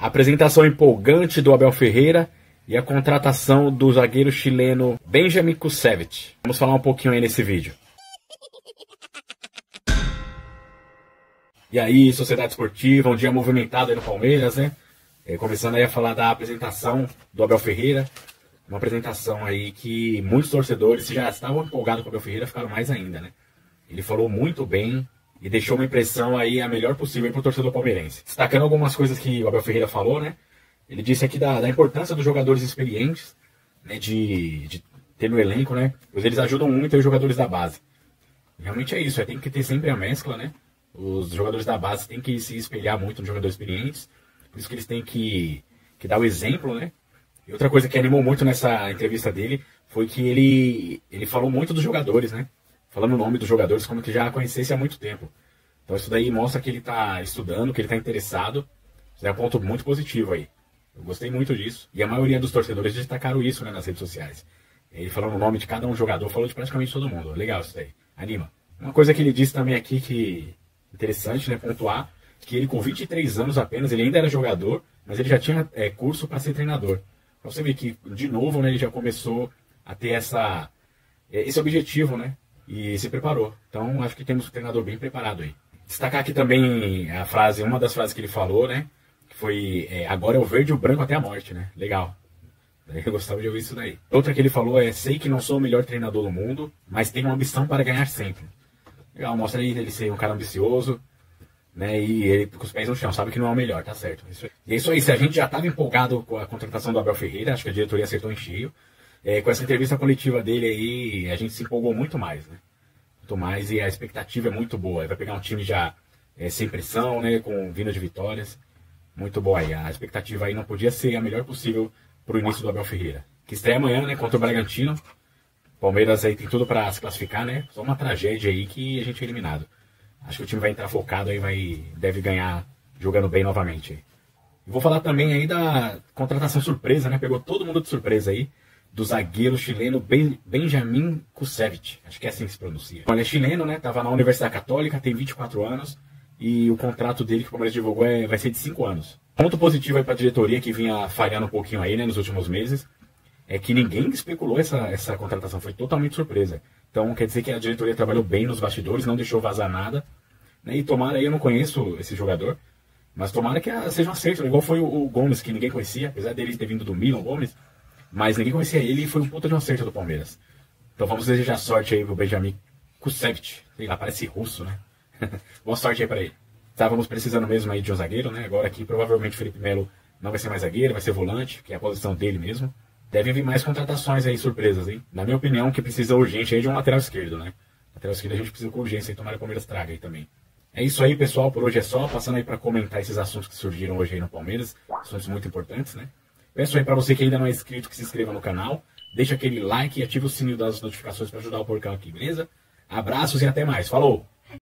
A apresentação empolgante do Abel Ferreira e a contratação do zagueiro chileno Benjamin Kusevich. Vamos falar um pouquinho aí nesse vídeo. E aí, Sociedade Esportiva, um dia movimentado aí no Palmeiras, né? É, começando aí a falar da apresentação do Abel Ferreira. Uma apresentação aí que muitos torcedores, se já estavam empolgados com o Abel Ferreira, ficaram mais ainda, né? Ele falou muito bem e deixou uma impressão aí a melhor possível para o torcedor palmeirense. Destacando algumas coisas que o Abel Ferreira falou, né? Ele disse aqui da, da importância dos jogadores experientes, né? De, de ter no elenco, né? Pois eles ajudam muito os jogadores da base. Realmente é isso, é, tem que ter sempre a mescla, né? Os jogadores da base têm que se espelhar muito nos jogadores experientes, por isso que eles têm que, que dar o exemplo, né? E outra coisa que animou muito nessa entrevista dele foi que ele, ele falou muito dos jogadores, né? Falando o nome dos jogadores como que já conhecesse há muito tempo. Então isso daí mostra que ele está estudando, que ele está interessado. Isso é um ponto muito positivo aí. Eu gostei muito disso. E a maioria dos torcedores destacaram isso né, nas redes sociais. Ele falando o nome de cada um jogador, falou de praticamente todo mundo. Legal isso daí. Anima. Uma coisa que ele disse também aqui que interessante, né, pontuar, que ele com 23 anos apenas, ele ainda era jogador, mas ele já tinha é, curso para ser treinador. Pra você ver que, de novo, né, ele já começou a ter essa, é, esse objetivo, né, e se preparou. Então, acho que temos um treinador bem preparado aí. Destacar aqui também a frase, uma das frases que ele falou, né, que foi, é, agora é o verde e o branco até a morte, né, legal. Eu gostava de ouvir isso daí. Outra que ele falou é: sei que não sou o melhor treinador do mundo, mas tenho uma ambição para ganhar sempre. Legal, mostra aí ele ser um cara ambicioso, né? E ele com os pés no chão, sabe que não é o melhor, tá certo. Isso, e é isso aí, se a gente já estava empolgado com a contratação do Abel Ferreira, acho que a diretoria acertou em cheio. É, com essa entrevista coletiva dele aí, a gente se empolgou muito mais, né? Muito mais, e a expectativa é muito boa. Ele vai pegar um time já é, sem pressão, né? Com vindo de vitórias. Muito boa aí. A expectativa aí não podia ser a melhor possível para o início do Abel Ferreira. Que estreia amanhã, né? Contra o Bragantino. Palmeiras aí tem tudo para se classificar, né? Só uma tragédia aí que a gente é eliminado. Acho que o time vai entrar focado aí, vai deve ganhar jogando bem novamente. Vou falar também aí da contratação surpresa, né? Pegou todo mundo de surpresa aí do zagueiro chileno ben, Benjamin Kusevich. Acho que é assim que se pronuncia. Ele é chileno, né? Tava na Universidade Católica, tem 24 anos e o contrato dele que o Palmeiras divulgou é, vai ser de 5 anos. Ponto positivo aí para a diretoria que vinha falhando um pouquinho aí, né, nos últimos meses é que ninguém especulou essa, essa contratação, foi totalmente surpresa. Então quer dizer que a diretoria trabalhou bem nos bastidores, não deixou vazar nada. Né? E tomara, aí eu não conheço esse jogador, mas tomara que seja um acerto, igual foi o, o, Gomes, que ninguém conhecia, apesar dele ter vindo do Milan, Gomes, mas ninguém conhecia ele e foi um puta de um acerto do Palmeiras. Então vamos desejar sorte aí pro Benjamin Kusevich, sei lá, parece russo, né? Boa sorte aí para ele. Estávamos precisando mesmo aí de um zagueiro, né? Agora aqui provavelmente o Felipe Melo não vai ser mais zagueiro, vai ser volante, que é a posição dele mesmo. Devem vir mais contratações aí, surpresas, hein? Na minha opinião, que precisa urgente aí de um lateral esquerdo, né? Lateral esquerdo a gente precisa com urgência e tomara o Palmeiras traga aí também. É isso aí, pessoal. Por hoje é só. Passando aí para comentar esses assuntos que surgiram hoje aí no Palmeiras. Assuntos muito importantes, né? Peço aí para você que ainda não é inscrito que se inscreva no canal. Deixa aquele like e ative o sininho das notificações para ajudar o porcão aqui, beleza? Abraços e até mais. Falou!